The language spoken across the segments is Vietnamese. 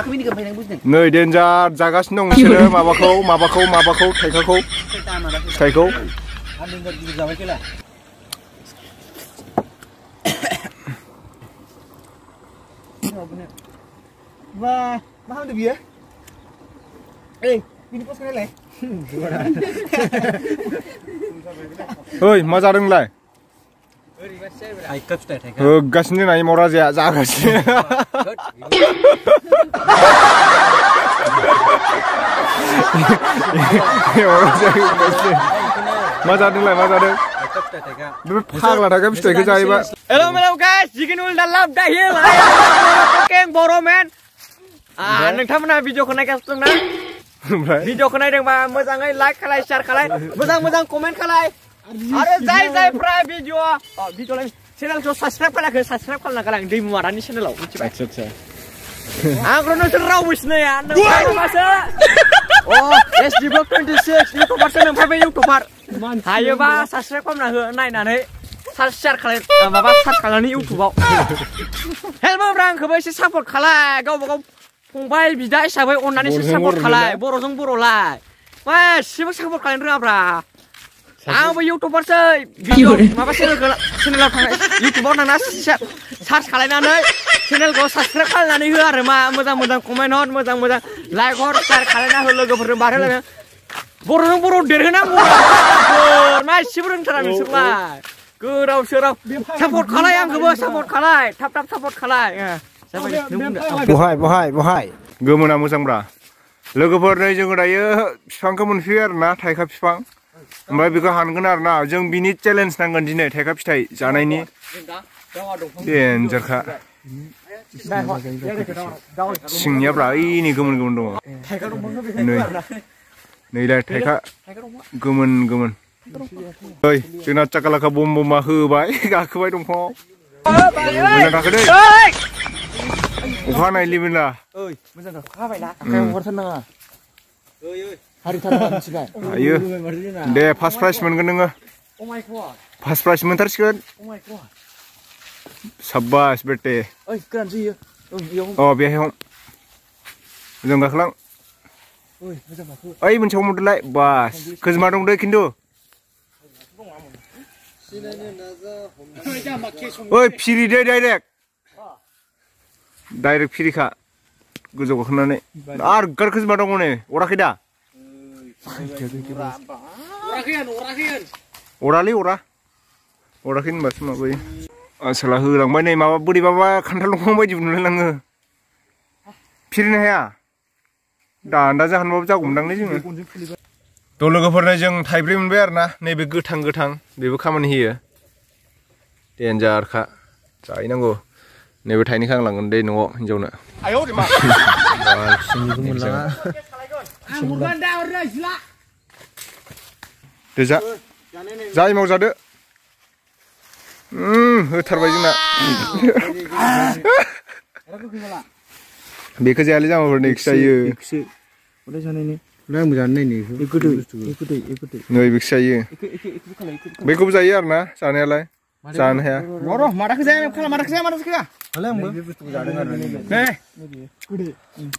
माखौ बेनिखौ बुजिदों नै डेन्जार जागासिनो दं बिसोरो माबाखौ माबाखौ माबाखौ थाइखाखौ फिथाइखौ जाबाय खेला मा मा खालामदों बियो ओइ बिनि पस्ट खालायलाय ओइ मा जादों नोंलाय होगासिनो नायो मावरा जाया जागासिनो मा जादोंलाय मा जादों फाग्ला थाखा फिथाइखौ जायोबा हेल' मेलाव गाइस चिकेन उल दा लाभ दा हिल कें बर' मेन आ नोंथांमोना भिडिअखौ नायगासिनो ना ओमफ्राय भिडिअखौ नायदोंबा मोजाङै लाइक खालाय शेयार खालाय मोजां मोजां कमेन्ट खालाय आरो जाय जायफ्रा video video like channel jauh subscribe kalau nggak subscribe kalau nggak langsung di muara nih channel lo coba coba angkro nih serau wis nih ya wah masalah oh yes di blog twenty six di kompar sih memang pake youtube bar ayo pak subscribe kalau nggak naik nanti subscribe kalian bapak subscribe kalau nih youtube bau hello orang kembali sih support kalian kau mau kumpai bidai sampai online sih support kalian borosong borolai wah sih mau support kalian berapa आंबो बो इउटुबारसै भिडिअ माबा चेनेल चेनेलाव थांनाय इउटुबाव थांना सार्च खालायनानै चेनेलखौ साबसक्राइब खालायनानै हो आरो मा मोजां मोजां कमेन्ट हर मोजां मोजां लाइक हर सेयार खालायना हो लोगोफोरजों बारहोलायनो बर'जों बर' देरहोना बर' मा इसेबो रोंथारा नोंसोरलाय गोराव सोराव सापर्ट खालाय आंखौबो सापर्ट खालाय थाब थाब सापर्ट खालाय बहाय बहाय बहाय गोमोना मोजांब्रा लोगोफोर नै जोङो दायो बिफांखौ मोनफैयो आरो ना थाइखा बिफां ओमफ्य बेखौ हानगोन आरो ना जों बिनि चेलेन्ज नांगोन दिनै थाइखा फिथाइ जानायनि डेन्जारखा सिंनियाब्रा ओइनि गोमोन गोमोन दङ नै नैलाय थाइखा गोमोन गोमोन ओइ जोंना चाकालाखा बम बमा होबाय गाखोबाय दंफाङाव मोजां गाखो दै अखा नायलिबोला ओइ मोजां गाखोखाबाय ना आखायाव हगारथारनाङा ओइ ओइ हारिथारा मिथिबाय हायो दे प्राइज मोनगोन प्राइज मोनथारसिगोन बेटे अ बेहाय हम जों गाखोलां ओइ मोनसे हमदोलाय बास खोजमा दं दे खिन्थु ओइ फिरि दे डाइरेक्ट डाइरेक्ट फिरिखा गोजौ गाखोनानै आरो गार दङ नै अराखै दा โอราลีโอระโอราขึ้นมาสมาไปอ่าสลาฮือหลังไม่ในมาบุรีบ้าขันทะลุงไม่จุนเลยลังเออพี่นี่เหรอด่านด่าจะขันมาจ้ากุมดังนี้จริงไหมตัวลูกคนนี้จังไทยบริมเบีร์นะในเบกุทังกุทังเบบุข้ามันเฮียเตียนจาร์ค่ะใจนั่งกในเบไทยนี่ข้างหลังกันได้นึกเห็นจังเนอะไอ้โ้ยมาบ้าสิมึ Ang Uganda orang sila. Deja. Zai mau zade. Hmm, hotarbai jina. बेखौ जायालै जामा हरनो इखसो जायो इखसो ओमफ्राय जानायनि ओमफ्राय आंबो जानो नायनि इखौ दै इखौ दै इखौ दै नै बेखौसो जायो बेखौबो जायो आरो ना जानायालाय जानो हाया मर' मादाखौ जाया खाला मादाखौ जाया मादाखौ जाया होलाय आंबो बे बुस्थुखौ जादों आरो नै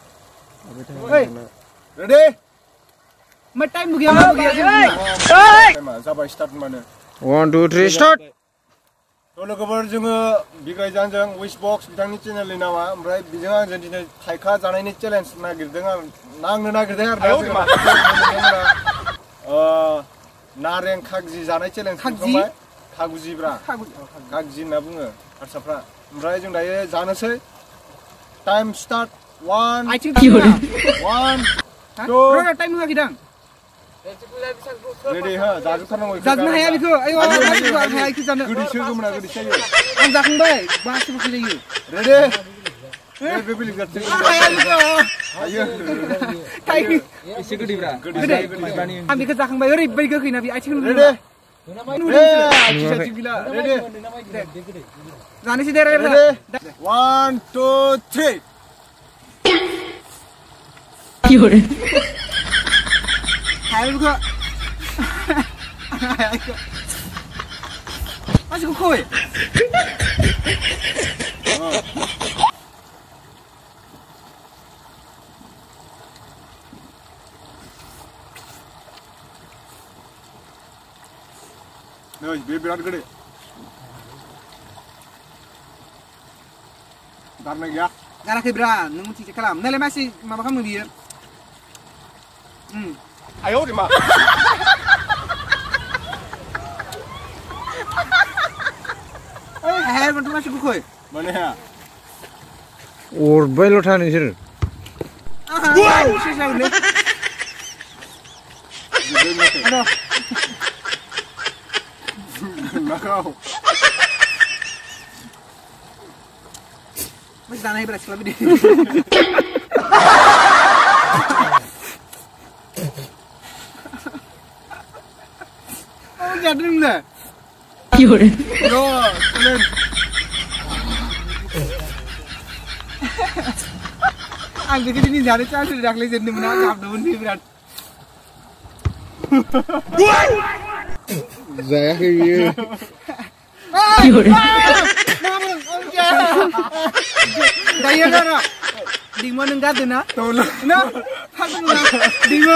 ready my time bugiya ho gaya hai oi sabai start mane 1 2 3 start tolo gobor jungo bigrai jang jang wish box bidangni channel ni nama amrai bijanga jani thaikha janai ni challenge na girdang nang na girdang ar ah nareng khakji janai challenge khakji khakji bra khakji na bunga arsa fra amrai jung dai janose time start One. I think you One. Two. Bro, time Ready ya ayo lagi buat kamu bahas Ready. baby lihat Ayo, ayo. beri Ayo Ready. Ready. Ready. One, two, three. 有人。还有个，还有个，那是个鬼。ಬಿರಾಟ್ ಕಡೆ Karena ya, karena kibra, nunggu cicik kelam. Nelayan masih, mama kamu dia. 嗯，哎呦我的妈！হ্যাঁ ঘন্টা মাসে কই মানে হ্যাঁ ওর বইল ওঠানি ছিল জানাই বেড়াচ্ছিলাম 있네. 요래. 너, 그는. 안 그게 니 자네 짜리 રાખલે છે ને મને કામ દઉં નહીં વિરાટ જયા કે યે દાયા ના ડીમો નંગા દેના તો ના ફાગુ ના ડીમો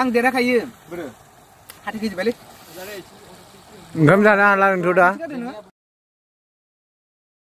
आं देरहाखायो हाथाय खैजोबबायलै ओंखाम जानो हाला नोंथ' दा